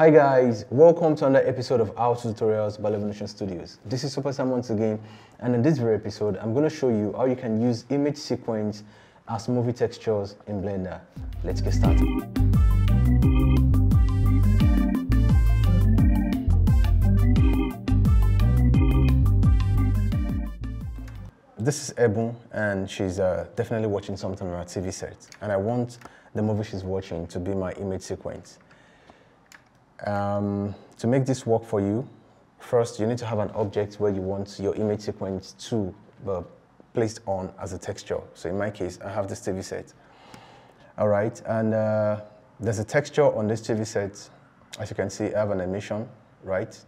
Hi guys, welcome to another episode of Our Tutorials by Levonotion Studios. This is Super Sam once again, and in this very episode, I'm going to show you how you can use image sequence as movie textures in Blender. Let's get started. This is Ebun, and she's uh, definitely watching something on her TV set, and I want the movie she's watching to be my image sequence. Um, to make this work for you, first you need to have an object where you want your image sequence to be placed on as a texture. So in my case, I have this TV set. All right, and uh, there's a texture on this TV set. As you can see, I have an emission, right?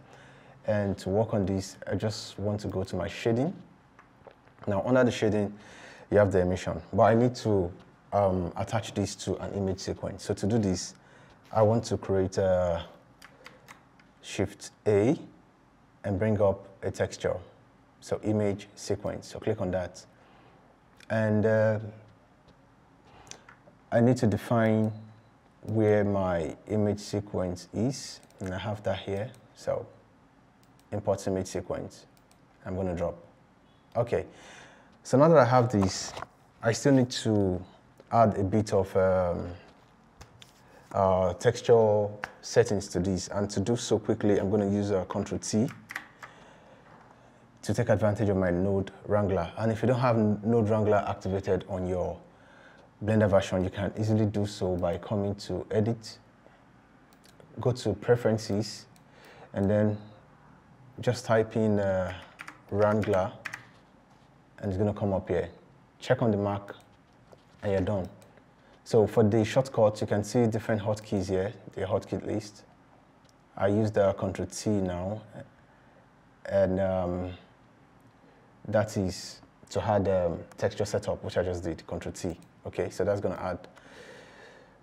And to work on this, I just want to go to my shading. Now under the shading, you have the emission, but I need to um, attach this to an image sequence. So to do this, I want to create a Shift A and bring up a texture. So image sequence, so click on that. And uh, I need to define where my image sequence is, and I have that here. So import image sequence, I'm gonna drop. Okay, so now that I have this, I still need to add a bit of um, uh, texture settings to this. And to do so quickly, I'm going to use uh, Control T to take advantage of my Node Wrangler. And if you don't have Node Wrangler activated on your Blender version, you can easily do so by coming to Edit, go to Preferences, and then just type in uh, Wrangler, and it's going to come up here. Check on the Mac, and you're done. So for the shortcuts, you can see different hotkeys here, the hotkey list. I use the Control T now, and um, that is to add um, texture setup, which I just did, Control T. Okay, so that's gonna add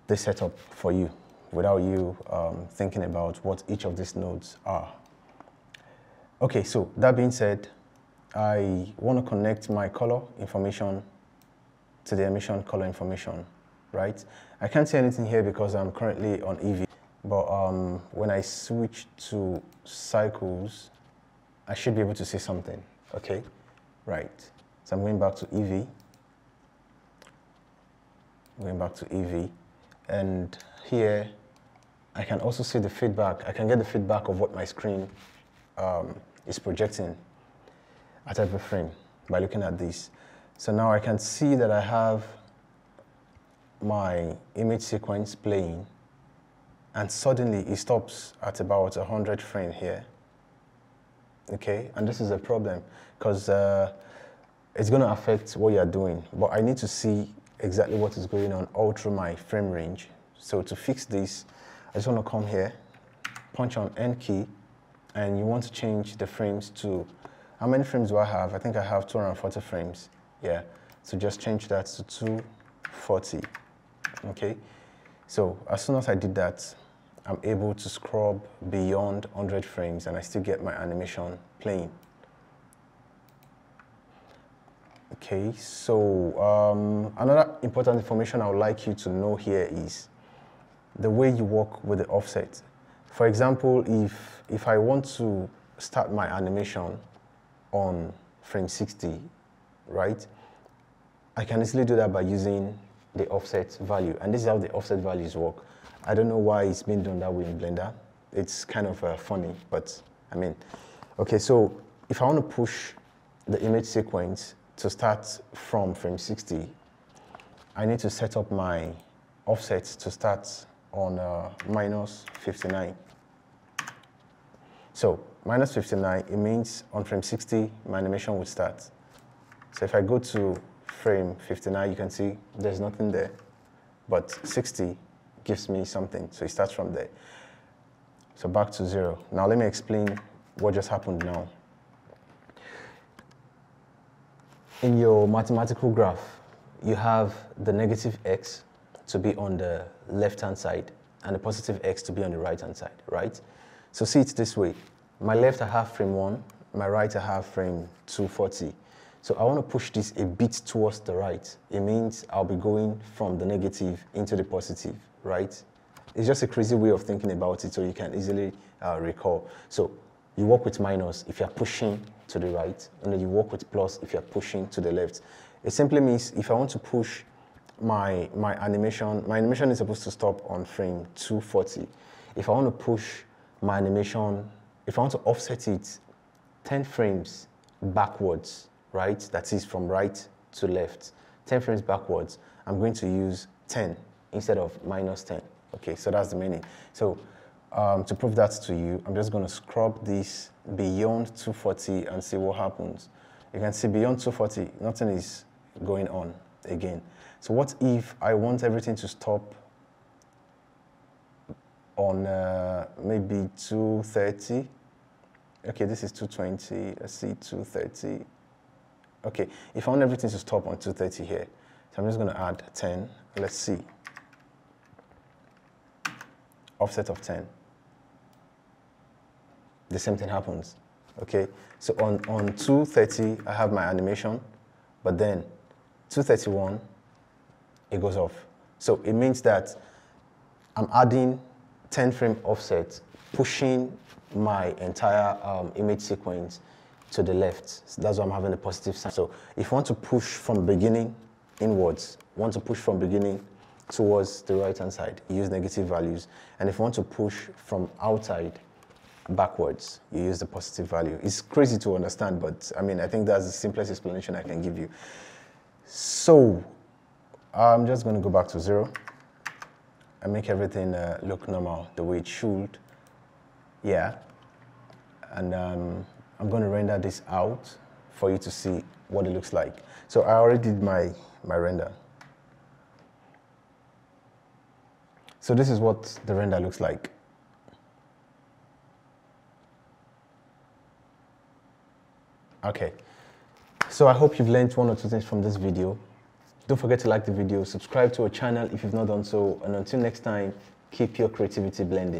the setup for you without you um, thinking about what each of these nodes are. Okay, so that being said, I want to connect my color information to the emission color information right? I can't see anything here because I'm currently on Eevee. but um, when I switch to cycles, I should be able to see something, okay? Right, so I'm going back to Eevee, going back to Eevee. and here I can also see the feedback. I can get the feedback of what my screen um, is projecting at every frame by looking at this. So now I can see that I have my image sequence playing and suddenly it stops at about 100 frame here. Okay, and this is a problem because uh, it's going to affect what you're doing, but I need to see exactly what is going on all through my frame range. So to fix this, I just want to come here, punch on N key, and you want to change the frames to, how many frames do I have? I think I have 240 frames. Yeah, so just change that to 240 okay? So as soon as I did that, I'm able to scrub beyond 100 frames and I still get my animation playing. Okay, so um, another important information I would like you to know here is the way you work with the offset. For example, if, if I want to start my animation on frame 60, right? I can easily do that by using the offset value. And this is how the offset values work. I don't know why it's been done that way in Blender. It's kind of uh, funny, but I mean, okay, so if I want to push the image sequence to start from frame 60, I need to set up my offset to start on uh, minus 59. So minus 59, it means on frame 60, my animation would start. So if I go to frame 59, you can see there's nothing there. But 60 gives me something, so it starts from there. So back to zero. Now let me explain what just happened now. In your mathematical graph, you have the negative x to be on the left-hand side and the positive x to be on the right-hand side, right? So see it this way. My left I have frame 1, my right I have frame 240. So I want to push this a bit towards the right. It means I'll be going from the negative into the positive, right? It's just a crazy way of thinking about it so you can easily uh, recall. So you work with minus if you're pushing to the right, and then you work with plus if you're pushing to the left. It simply means if I want to push my, my animation, my animation is supposed to stop on frame 240. If I want to push my animation, if I want to offset it 10 frames backwards, right? That is from right to left, 10 frames backwards, I'm going to use 10 instead of minus 10. Okay, so that's the meaning. So um, to prove that to you, I'm just going to scrub this beyond 240 and see what happens. You can see beyond 240, nothing is going on again. So what if I want everything to stop on uh, maybe 230? Okay, this is 220. Let's see, 230. Okay, if I want everything to stop on 230 here, so I'm just going to add 10. Let's see. Offset of 10. The same thing happens. Okay, so on, on 230, I have my animation, but then 231, it goes off. So it means that I'm adding 10 frame offset, pushing my entire um, image sequence to the left. So that's why I'm having a positive sign. So if you want to push from beginning inwards, want to push from beginning towards the right hand side, use negative values. And if you want to push from outside backwards, you use the positive value. It's crazy to understand, but I mean, I think that's the simplest explanation I can give you. So I'm just going to go back to zero and make everything uh, look normal the way it should. Yeah. And um, I'm going to render this out for you to see what it looks like. So I already did my, my render. So this is what the render looks like. Okay. So I hope you've learned one or two things from this video. Don't forget to like the video, subscribe to our channel if you've not done so, and until next time, keep your creativity blending.